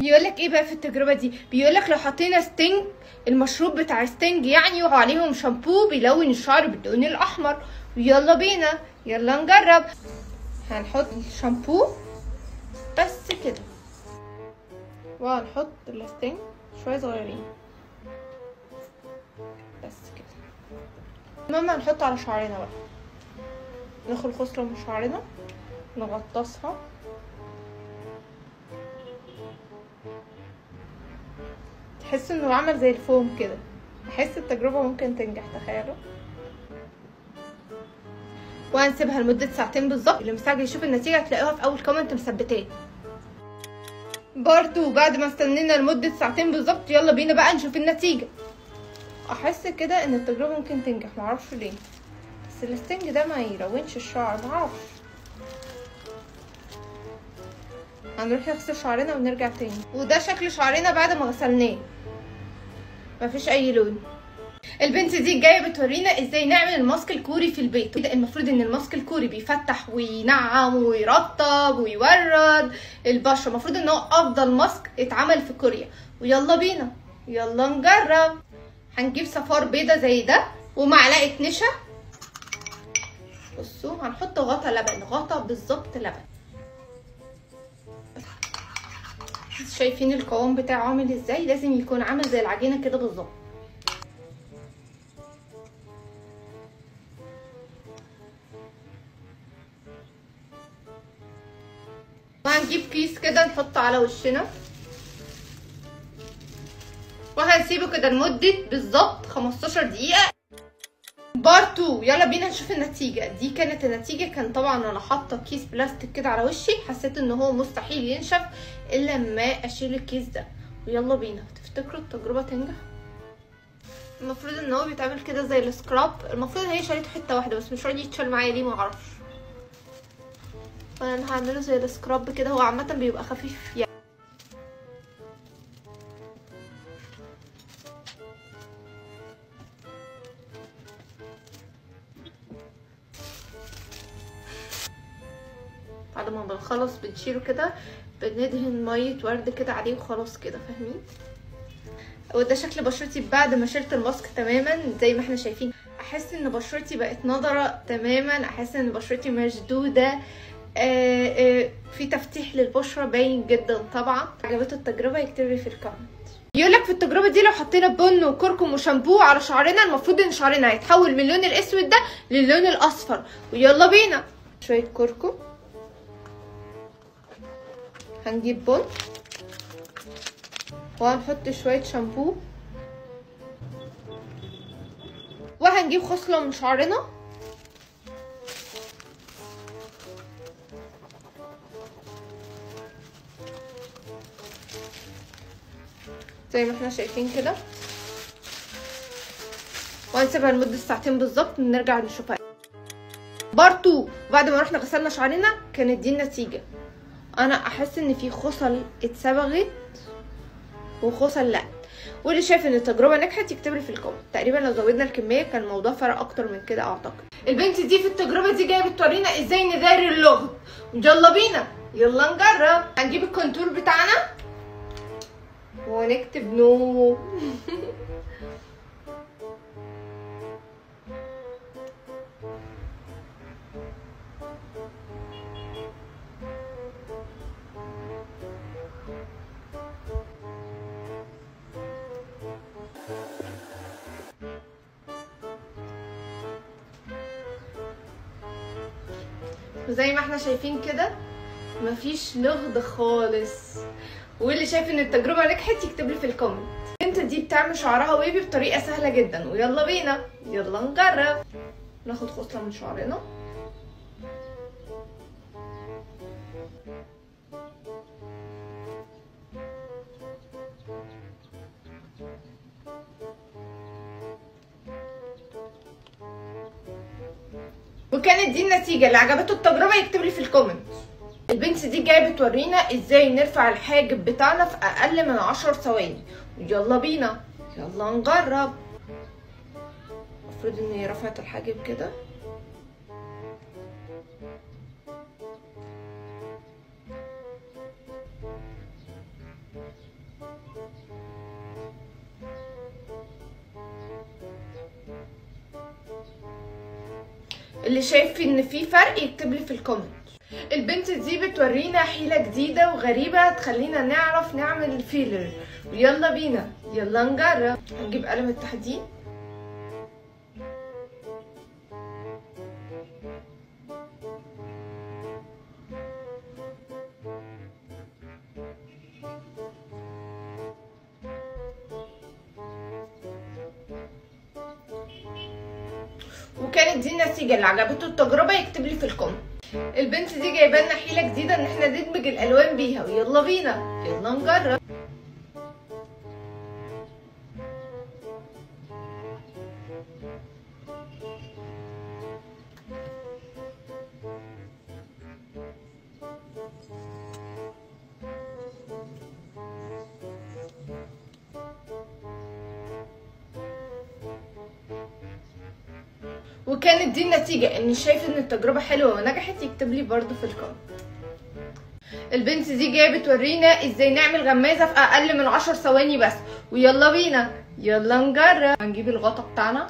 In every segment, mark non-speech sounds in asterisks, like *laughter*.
بيقول لك إيه بقى في التجربة دي؟ بيقول لك لو حطينا Sting المشروب بتاع Sting يعني وعليهم شامبو بيلون الشعر باللون الأحمر. يلا بينا يلا نجرب. هنحط الشامبو بس كده. وهنحط ال Sting شوية صغيرين. بس كده. المهم هنحطه على شعرنا بقى. ناخد خصلة من شعرنا نغطسها. تحس انه عمل زي الفوم كده. احس التجربة ممكن تنجح تخيلوا. وهنسيبها لمدة ساعتين بالظبط. اللي مستعجل يشوف النتيجة هتلاقوها في أول كومنت مثبتاه برضو بعد ما استنينا لمدة ساعتين بالظبط يلا بينا بقى نشوف النتيجة. أحس كده إن التجربة ممكن تنجح معرفش ليه. بس ال Sting ده ما يلونش الشعر معرفش. هنروح نغسل شعرنا ونرجع تاني. وده شكل شعرنا بعد ما غسلناه. مفيش أي لون. البنت دي جاية بتورينا إزاي نعمل الماسك الكوري في البيت. المفروض إن الماسك الكوري بيفتح وينعم ويرطب ويورد البشرة. المفروض إن هو أفضل ماسك اتعمل في كوريا. ويلا بينا. يلا نجرب. هنجيب صفار بيضة زي ده ومعلقة نشا. بصوا هنحط غطا لبن. غطا بالظبط لبن. شايفين القوام بتاعه عامل إزاي لازم يكون عامل زي العجينة كده بالظبط. وهنجيب كيس كده نحطه على وشنا. وهنسيبه كده لمدة بالظبط 15 دقيقة. part 2 يلا بينا نشوف النتيجة. دي كانت النتيجة. كان طبعا أنا حاطة كيس بلاستيك كده على وشي. حسيت إن هو مستحيل ينشف إلا لما أشيل الكيس ده. ويلا بينا. تفتكروا التجربة تنجح؟ المفروض إن هو بيتعمل كده زي ال scrub. المفروض هي شالته حتة واحدة بس مش راضي يتشال معايا ليه؟ معرفش. فأنا هعمله زي ال scrub كده. هو عامة بيبقى خفيف يعني. بعد ما بنخلص بنشيله كده بندهن مية ورد كده عليه وخلاص كده فاهمين؟ وده شكل بشرتي بعد ما شلت الماسك تماما زي ما إحنا شايفين. أحس إن بشرتي بقت نضرة تماما أحس إن بشرتي مشدودة. آه آه في تفتيح للبشرة باين جدا طبعا. عجبته التجربة يكتب لي في ال comment. يقول لك في التجربة دي لو حطينا بن وكركم وشامبو على شعرنا المفروض إن شعرنا هيتحول من اللون الأسود ده للون الأصفر. ويلا بينا. شوية كركم. هنجيب بن وهنحط شوية شامبو. وهنجيب خصلة من شعرنا. زي ما إحنا شايفين كده. وهنسيبها لمدة ساعتين بالظبط ونرجع نشوفها. part 2 بعد ما رحنا غسلنا شعرنا كانت دي النتيجة. أنا احس ان في خصل اتسبغت وخصل لا. واللي شايف ان التجربة نجحت يكتب لي في ال comment. تقريبا لو زودنا الكمية كان الموضوع فرق أكتر من كده أعتقد. البنت دي في التجربة دي جاية بتورينا إزاي نداري اللغد يلا بينا. يلا نجرب. هنجيب ال contour بتاعنا ونكتب نو. *laughs* وزي ما إحنا شايفين كده مفيش لغد خالص. واللي شايف إن التجربة نجحت يكتب لي في الكومنت. البنت دي بتعمل شعرها ويبي بطريقة سهلة جدا. ويلا بينا. يلا نجرب. ناخد خصلة من شعرنا. وكانت دي النتيجة اللي عجبته التجربة يكتب لي في الكومنت البنت دي جاية بتورينا إزاي نرفع الحاجب بتاعنا في أقل من عشر ثواني. يلا بينا. يلا نجرب. المفروض اني رفعت الحاجب كده. اللي شايف إن في فرق يكتب لي في ال comment البنت دي بتورينا حيلة جديدة وغريبة تخلينا نعرف نعمل filler ويلا بينا يلا نجرب. هنجيب قلم التحديد وكانت دي النتيجة اللي عجبته التجربة يكتب لي في الكومنت البنت دي جايبة لنا حيلة جديدة إن إحنا ندمج الألوان بيها ويلا بينا. يلا نجرب. وكانت دي النتيجة إني شايف إن التجربة حلوة ونجحت يكتب لي برضو في الكومنت البنت دي جاية بتورينا إزاي نعمل غمازة في أقل من عشر ثواني بس. ويلا بينا يلا نجرب. هنجيب الغطا بتاعنا.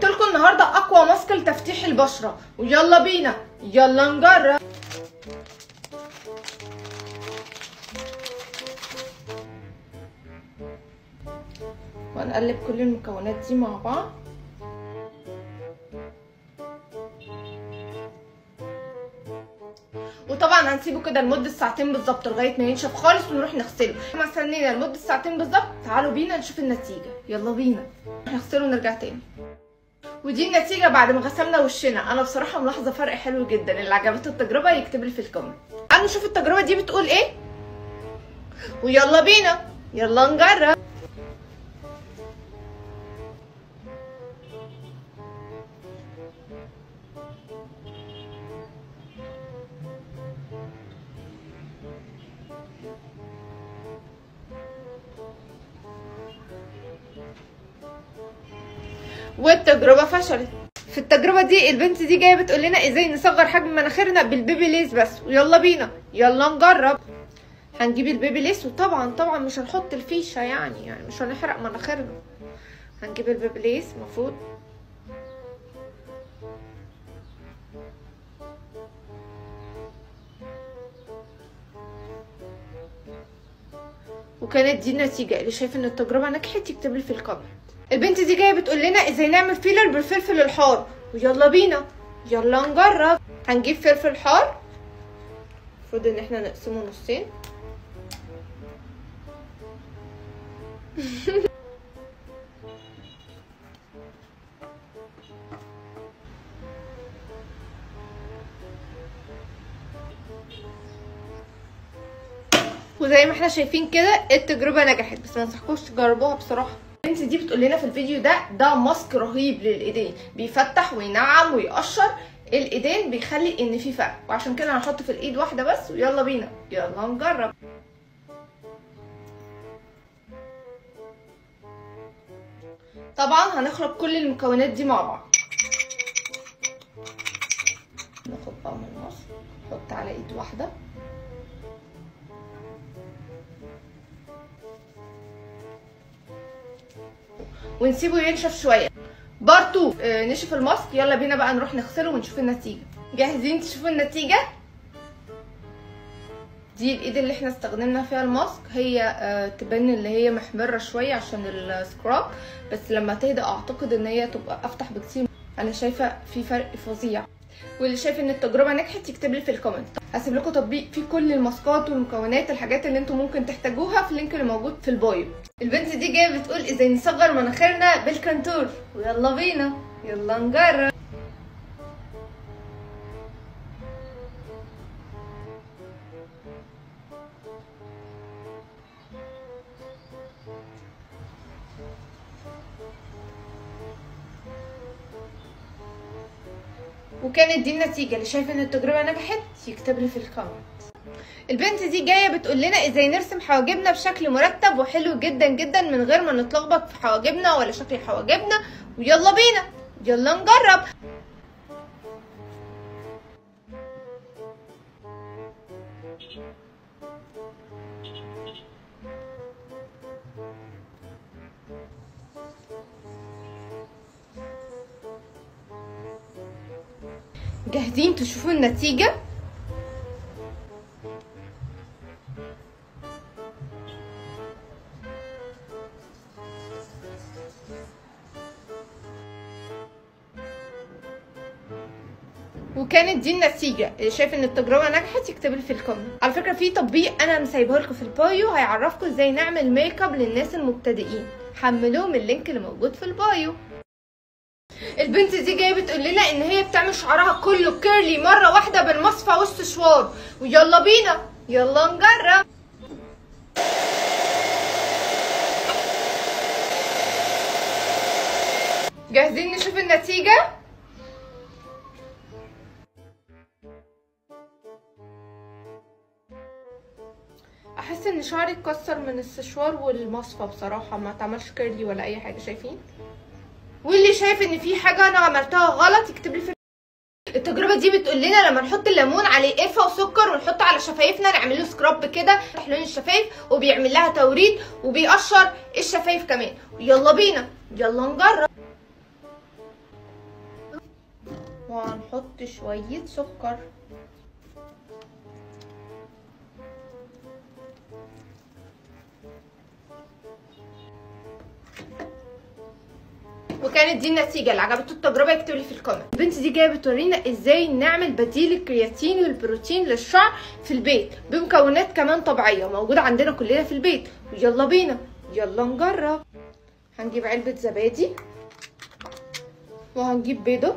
جبت لكم النهارده أقوى ماسك لتفتيح البشرة. ويلا بينا. يلا نجرب. وهنقلب كل المكونات دي مع بعض. وطبعا هنسيبه كده لمدة ساعتين بالظبط لغاية ما ينشف خالص ونروح نغسله. لما استنينا لمدة ساعتين بالظبط. تعالوا بينا نشوف النتيجة. يلا بينا. نغسله ونرجع تاني. ودي النتيجة بعد ما غسلنا وشنا. أنا بصراحة ملاحظة فرق حلو جدا. اللي عجبته التجربة يكتب لي في الكومنت. تعالوا نشوف التجربة دي بتقول إيه؟ ويلا بينا. يلا نجرب. والتجربة فشلت. في التجربة دي البنت دي جاية بتقول لنا إزاي نصغر حجم مناخيرنا بالبيبي ليس بس. ويلا بينا. يلا نجرب. هنجيب البيبي ليس. وطبعا طبعا مش هنحط الفيشة يعني يعني مش هنحرق مناخيرنا. هنجيب البيبي ليس المفروض وكانت دي النتيجة. اللي شايف إن التجربة نجحت يكتب لي في ال comment البنت دي جاية بتقول لنا إزاي نعمل filler بالفلفل الحار. ويلا بينا. يلا نجرب. هنجيب فلفل حار. المفروض إن إحنا نقسمه نصين. *laughs* وزي ما إحنا شايفين كده التجربة نجحت بس ما انصحكوش تجربوها بصراحة. البنت دي بتقول لنا في الفيديو ده ده ماسك رهيب للإيدين. بيفتح وينعم ويقشر الإيدين بيخلي إن في فرق. وعشان كده هنحطه في الإيد واحدة بس ويلا بينا. يلا نجرب. طبعا هنخلط كل المكونات دي مع بعض. ناخد بقى من النص نحط على إيد واحدة. ونسيبه ينشف شوية. part 2 آه نشف ال mask. يلا بينا بقى نروح نغسله ونشوف النتيجة. جاهزين تشوفوا النتيجة؟ دي الإيد اللي إحنا استخدمنا فيها ال mask. هي آه تبان اللي هي محمرة شوية عشان ال scrub. بس لما تهدى أعتقد إن هي تبقى أفتح بكتير. أنا شايفة في فرق فظيع. واللي شايف إن التجربة نجحت يكتب لي في ال comment. هسيب لكم تطبيق فيه كل الماسكات والمكونات الحاجات اللي أنتم ممكن تحتاجوها في ال link اللي موجود في ال bio. البنت دي جاية بتقول إزاي نصغر مناخيرنا بال contour. ويلا بينا. يلا نجرب. وكانت دي النتيجة اللي شايف إن التجربة نجحت يكتب لي في الكومنت البنت دي جاية بتقول لنا إزاي نرسم حواجبنا بشكل مرتب وحلو جدا جدا من غير ما نتلخبط في حواجبنا ولا شكل حواجبنا. ويلا بينا يلا نجرب. جاهزين تشوفوا النتيجة؟ وكانت دي النتيجة. اللي شايف إن التجربة نجحت يكتب في ال comment. على فكرة في تطبيق أنا مسايبه لكم في ال bio هيعرفكم إزاي نعمل ميك اب للناس المبتدئين. حملوه من ال link اللي موجود في ال bio. البنت دي جاية بتقول لنا إن هي بتعمل شعرها كله curly مرة واحدة بالمصفى والسشوار ويلا بينا. يلا نجرب. جاهزين نشوف النتيجة؟ أحس إن شعري اتكسر من السشوار والمصفى بصراحة. ما اتعملش curly ولا أي حاجة شايفين؟ واللي شايف إن في حاجة أنا عملتها غلط يكتب لي في التجربة دي بتقول لنا لما نحط الليمون عليه قرفه وسكر ونحطه على شفايفنا نعمل له scrub كده لون الشفايف وبيعمل لها توريد وبيقشر الشفايف كمان. يلا بينا يلا نجرب. وهنحط شوية سكر. وكانت دي النتيجة اللي عجبته التجربه يكتب لي في ال comment. البنت دي جاية بتورينا إزاي نعمل بديل الكرياتين والبروتين للشعر في البيت. بمكونات كمان طبيعية موجودة عندنا كلنا في البيت. ويلا بينا. يلا نجرب. هنجيب علبة زبادي. وهنجيب بيضة.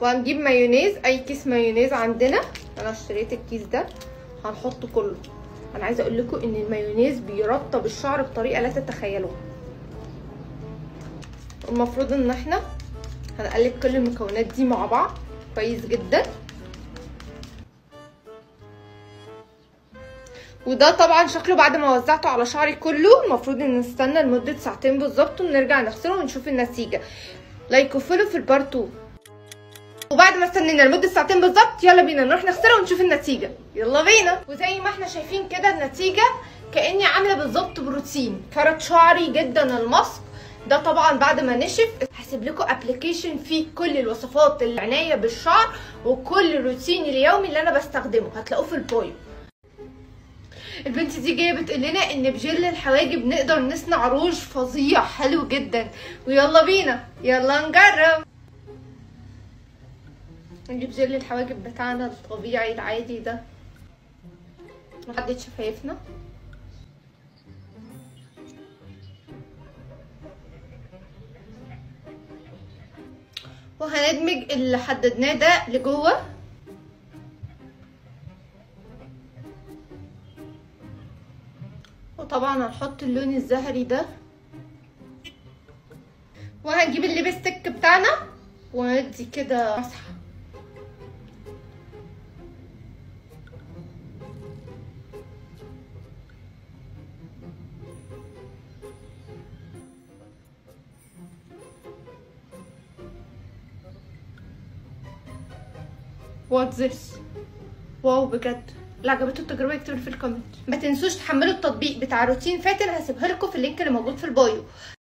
وهنجيب مايونيز. أي كيس مايونيز عندنا. أنا اشتريت الكيس ده. هنحطه كله. أنا عايزه أقول لكم ان المايونيز بيرطب الشعر بطريقه لا تتخيلوها. المفروض ان إحنا هنقلب كل المكونات دي مع بعض كويس جدا. وده طبعا شكله بعد ما وزعته على شعري كله المفروض ان نستنى لمدة ساعتين بالظبط ونرجع نغسله ونشوف النتيجة. like و follow في ال part 2 وبعد ما استنينا لمدة ساعتين بالظبط يلا بينا نروح نغسلها ونشوف النتيجة. يلا بينا. وزي ما إحنا شايفين كده النتيجة كأني عاملة بالظبط بروتين. فرد شعري جدا ال mask. ده طبعا بعد ما نشف. هسيب لكم application فيه كل الوصفات العناية بالشعر وكل الروتين اليومي اللي أنا بستخدمه. هتلاقوه في ال bio البنت دي جاية بتقول لنا إن بجل الحواجب نقدر نصنع روج فظيع. حلو جدا. ويلا بينا. يلا نجرب. نجيب جل الحواجب بتاعنا الطبيعي العادي ده. نحدد شفايفنا وهندمج اللي حددناه ده لجوه. وطبعا هنحط اللون الزهري ده. وهنجيب ال lipstick بتاعنا. وندي كده مسحه what this wow بجد. اللي عجبته التجربة يكتبوا في ال comment ما تنسوش تحملوا التطبيق بتاع روتين فاتن هسيبها لكم في ال link اللي موجود في ال bio.